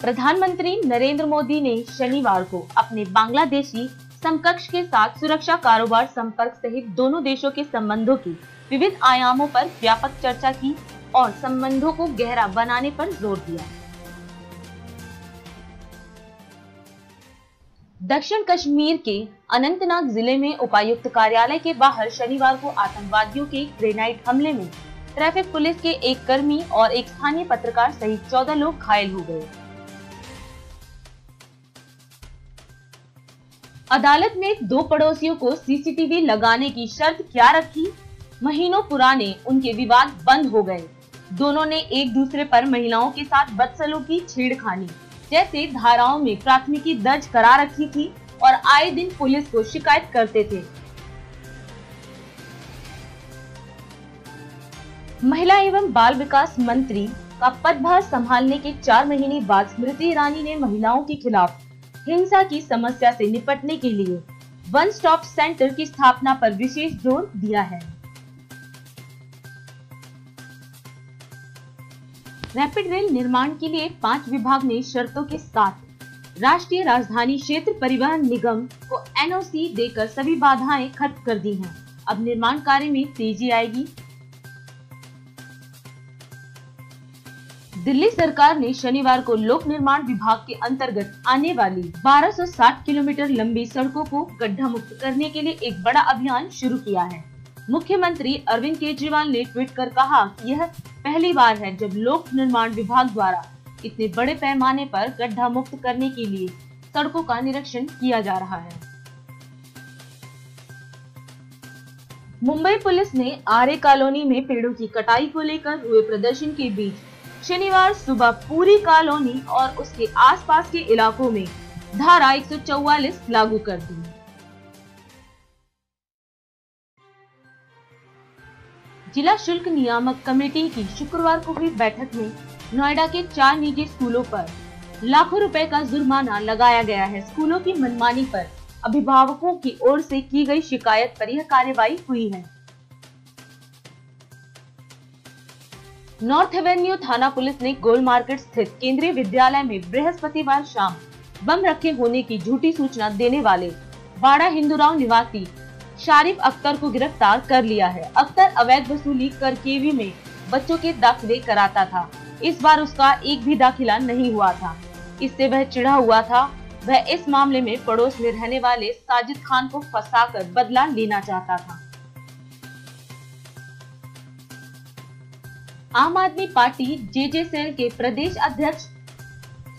प्रधानमंत्री नरेंद्र मोदी ने शनिवार को अपने बांग्लादेशी समकक्ष के साथ सुरक्षा कारोबार संपर्क सहित दोनों देशों के संबंधों की विविध आयामों पर व्यापक चर्चा की और संबंधों को गहरा बनाने पर ज़ोर दिया। दक्षिण कश्मीर के अनंतनाग ज़िले में उपायुक्त कार्यालय के बाहर शनिवार को आतंकवादियों के ग्रेनाइट हमले में ट्रैफ़िक पुलिस के एक कर्मी और एक स्थानीय पत्रकार सहित चौदह लोग घायल हो गए। अदालत में दो पड़ोसियों को सीसीटीवी लगाने की शर्त क्या रखी? महीनों पुराने उनके विवाद बंद हो गए। दोनों ने एक दूसरे पर महिलाओं के साथ बदसलूकी छेड़खानी। जैसे धाराओं में प्राथमिकी दर्ज करा रखी थी और आए दिन पुलिस को शिकायत करते थे। महिला एवं बाल विकास मंत्री का पदभार संभालने के चार महीने बाद स्मृति ईरानी ने महिलाओं के खिलाफ हिंसा की समस्या से निपटने के लिए वन स्टॉप सेंटर की स्थापना पर विशेष ज़ोर दिया है। रैपिड रेल निर्माण के लिए पाँच विभाग ने शर्तों के साथ राष्ट्रीय राजधानी क्षेत्र परिवहन निगम को एनओसी देकर सभी बाधाएँ खत्म कर दी हैं। अब निर्माण कार्य में तेज़ी आएगी दिल्ली सरकार ने शनिवार को लोक निर्माण विभाग के अंतर्गत आने वाली 1260 किलोमीटर लंबी सड़कों को गड्ढा मुक्त करने के लिए एक बड़ा अभियान शुरू किया है मुख्यमंत्री अरविंद केजरीवाल ने ट्वीट कर कहा, यह पहली बार है जब लोक निर्माण विभाग द्वारा इतने बड़े पैमाने पर गड्ढा मुक्त करने के लिए सड़कों का निरीक्षण किया जा रहा है। मुंबई पुलिस ने आरे कॉलोनी में पेड़ों की कटाई को लेकर हुए प्रदर्शन के बीच शनिवार सुबह पूरी कॉलोनी और उसके आसपास के इलाकों में धारा 144 लागू कर दी। जिला शुल्क नियामक कमेटी की शुक्रवार को हुई बैठक में नोएडा के चार निजी स्कूलों पर लाखों रुपए का जुर्माना लगाया गया है। स्कूलों की मनमानी पर अभिभावकों की ओर से की गई शिकायत पर यह कार्रवाई हुई है। नॉर्थ एवेन्यू थाना पुलिस ने गोल मार्केट स्थित केंद्रीय विद्यालय में बृहस्पतिवार शाम बम रखे होने की झूठी सूचना देने वाले बाड़ा हिंदूराव निवासी शारिफ अख्तर को गिरफ़्तार कर लिया है। अख्तर अवैध वसूली कर केवी में बच्चों के दाखिले कराता था। इस बार उसका एक भी दाखिला नहीं हुआ था। इससे वह चिढ़ा हुआ था। वह इस मामले में पड़ोस में रहने वाले साजिद खान को फंसाकर बदला लेना चाहता था। आम आदमी पार्टी जे जे सेल के प्रदेश अध्यक्ष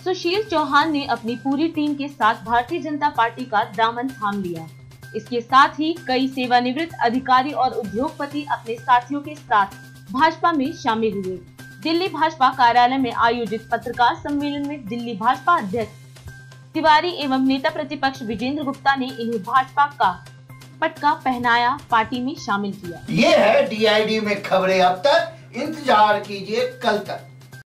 सुशील चौहान ने अपनी पूरी टीम के साथ भारतीय जनता पार्टी का दामन थाम लिया। इसके साथ ही कई सेवानिवृत्त अधिकारी और उद्योगपति अपने साथियों के साथ भाजपा में शामिल हुए। दिल्ली भाजपा कार्यालय में आयोजित पत्रकार सम्मेलन में दिल्ली भाजपा अध्यक्ष तिवारी एवं नेता प्रतिपक्ष विजेंद्र गुप्ता ने इन्हें भाजपा का पटका पहनाया, पार्टी में शामिल किया। ये है डीआईडी में खबरें अब तक। इंतज़ार कीजिए कल तक।